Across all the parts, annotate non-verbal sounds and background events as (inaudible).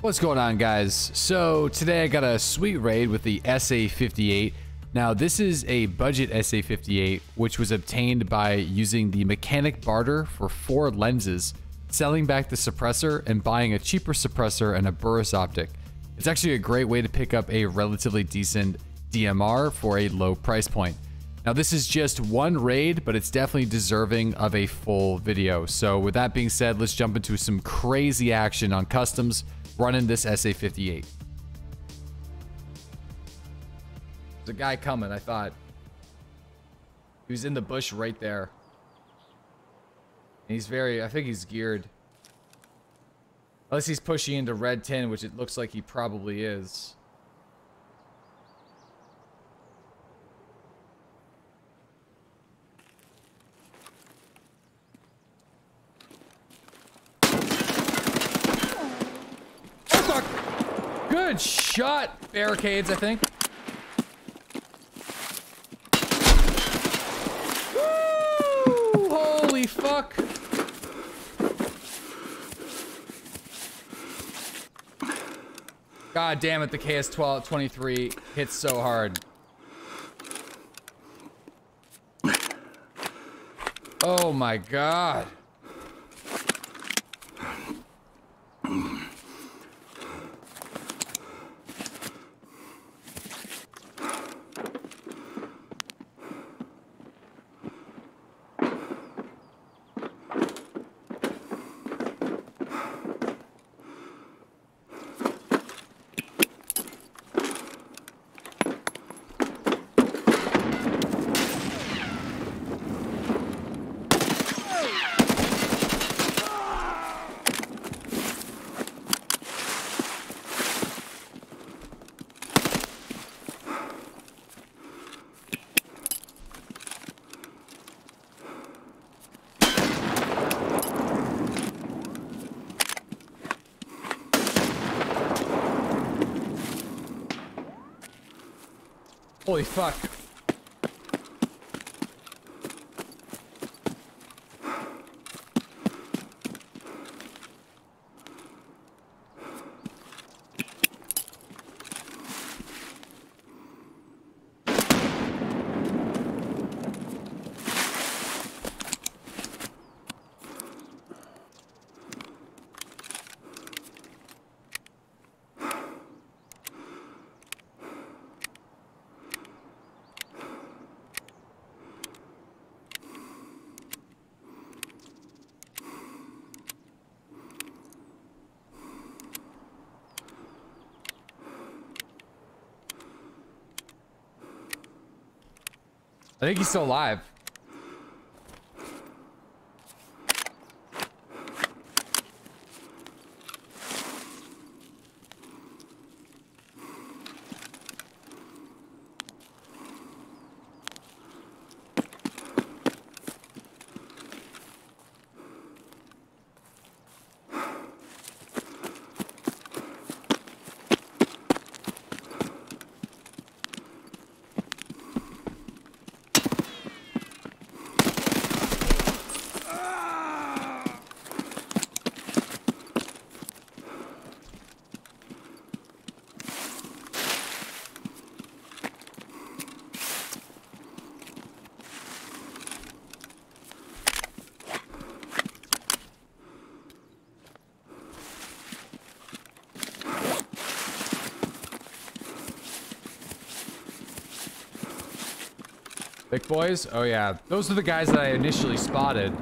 What's going on guys? So today I got a sweet raid with the SA58. Now this is a budget SA58 which was obtained by using the mechanic barter for four lenses, selling back the suppressor and buying a cheaper suppressor and a Burris optic. It's actually a great way to pick up a relatively decent DMR for a low price point. Now this is just one raid, but it's definitely deserving of a full video. So with that being said, let's jump into some crazy action on customs running this SA58. There's a guy coming, I thought. He was in the bush right there. And he's very, I think he's geared. Unless he's pushing into red 10, which it looks like he probably is. Shot, barricades, I think. Woo! Holy fuck. God damn it, the KS-12 23 hits so hard. Oh my god. Holy fuck. I think he's still alive. Big boys? Oh yeah. Those are the guys that I initially spotted.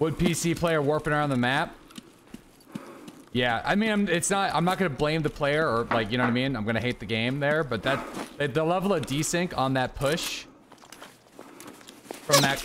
Would PC player warping around the map? Yeah, I mean, it's not. I'm not gonna blame the player or like, you know what I mean. I'm gonna hate the game there, but that the level of desync on that push from that.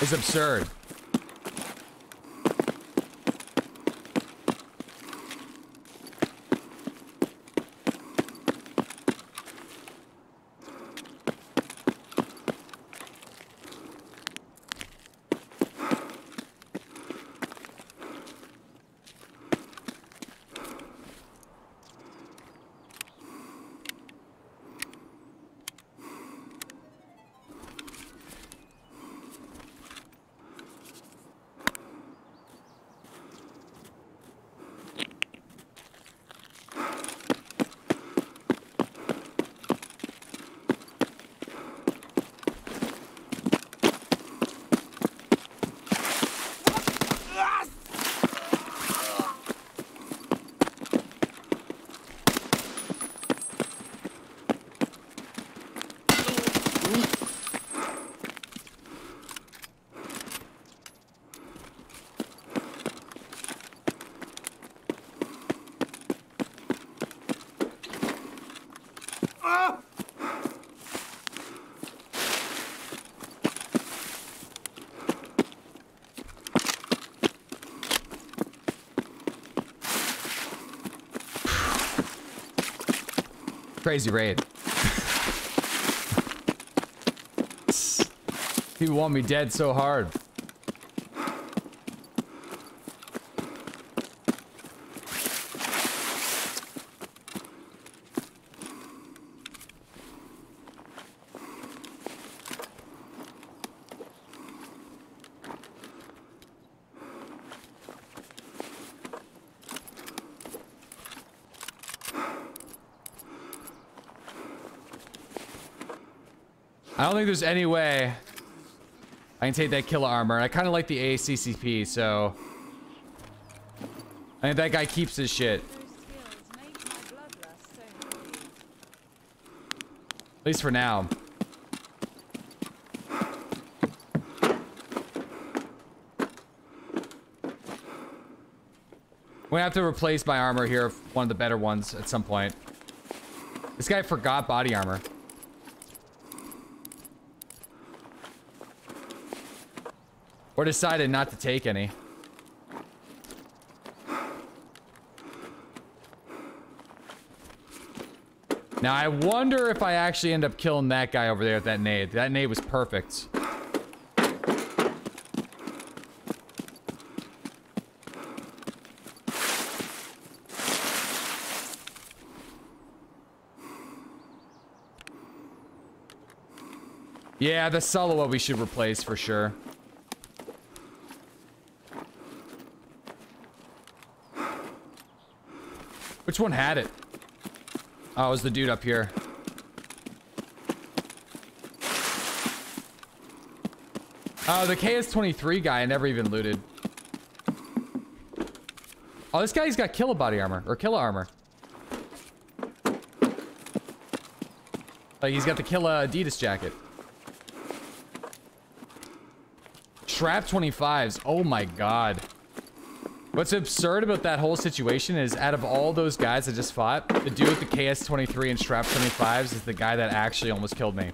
is absurd. Crazy raid. (laughs) People want me dead so hard. I don't think there's any way I can take that Killa armor. I kind of like the ACCP, so... I think that guy keeps his shit. At least for now. We have to replace my armor here, one of the better ones at some point. This guy forgot body armor. Or decided not to take any. Now, I wonder if I actually end up killing that guy over there with that nade. That nade was perfect. Yeah, the Salewa we should replace for sure. Which one had it? Oh, it was the dude up here. Oh, the KS-23 guy I never even looted. Oh, this guy's got Killa body armor, or Killa armor. Like, he's got the Killa uh, Adidas jacket. Trap 25s. Oh my god. What's absurd about that whole situation is out of all those guys I just fought, the dude with the KS-23 and Strap 25s is the guy that actually almost killed me.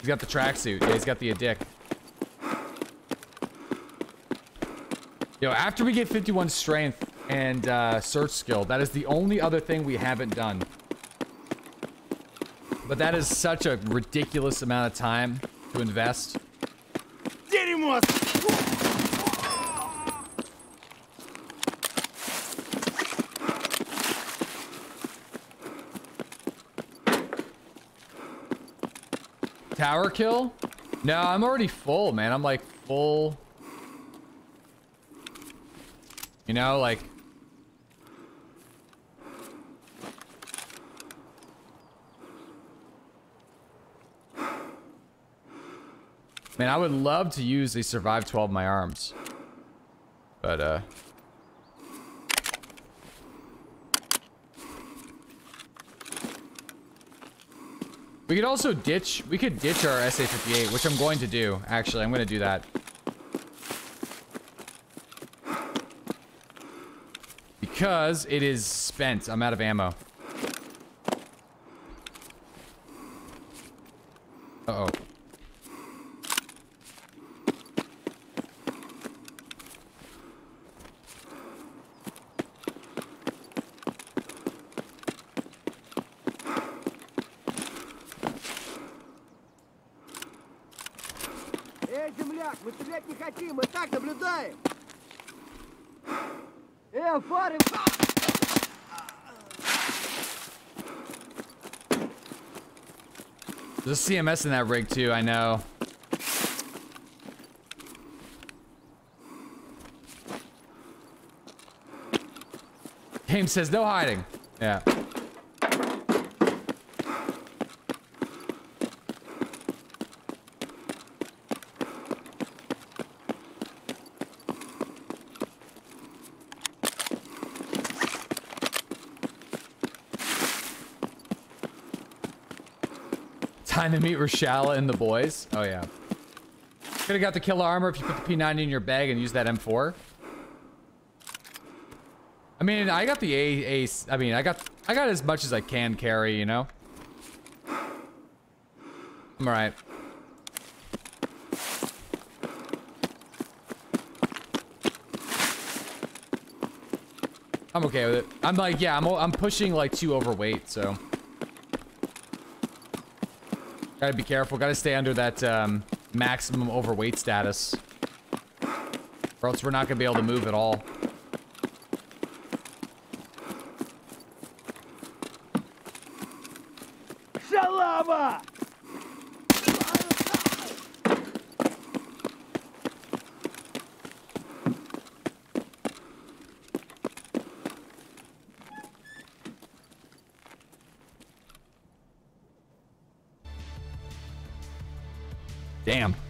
He's got the tracksuit. Yeah, he's got the Addict. Yo, after we get 51 strength and uh, search skill, that is the only other thing we haven't done. But that is such a ridiculous amount of time to invest. Tower kill? No, I'm already full, man. I'm like full. You know, like... Man, I would love to use a survive 12 my arms. But, uh... We could also ditch, we could ditch our SA-58, which I'm going to do, actually. I'm going to do that. Because it is spent. I'm out of ammo. Uh-oh. мы стрелять не хотим, мы так наблюдаем. Эй, фары! There's a CMS in that rig too, I know. Game says no hiding. Yeah. Time to meet Reshala and the boys. Oh yeah. Could have got the Killa armor if you put the P90 in your bag and use that M4. I mean, I got the A, A, I mean, I got, I got as much as I can carry, you know? I'm alright. I'm okay with it. I'm like, yeah, I'm, I'm pushing like two overweight, so. Gotta be careful. Gotta stay under that um, maximum overweight status. Or else we're not gonna be able to move at all. Damn.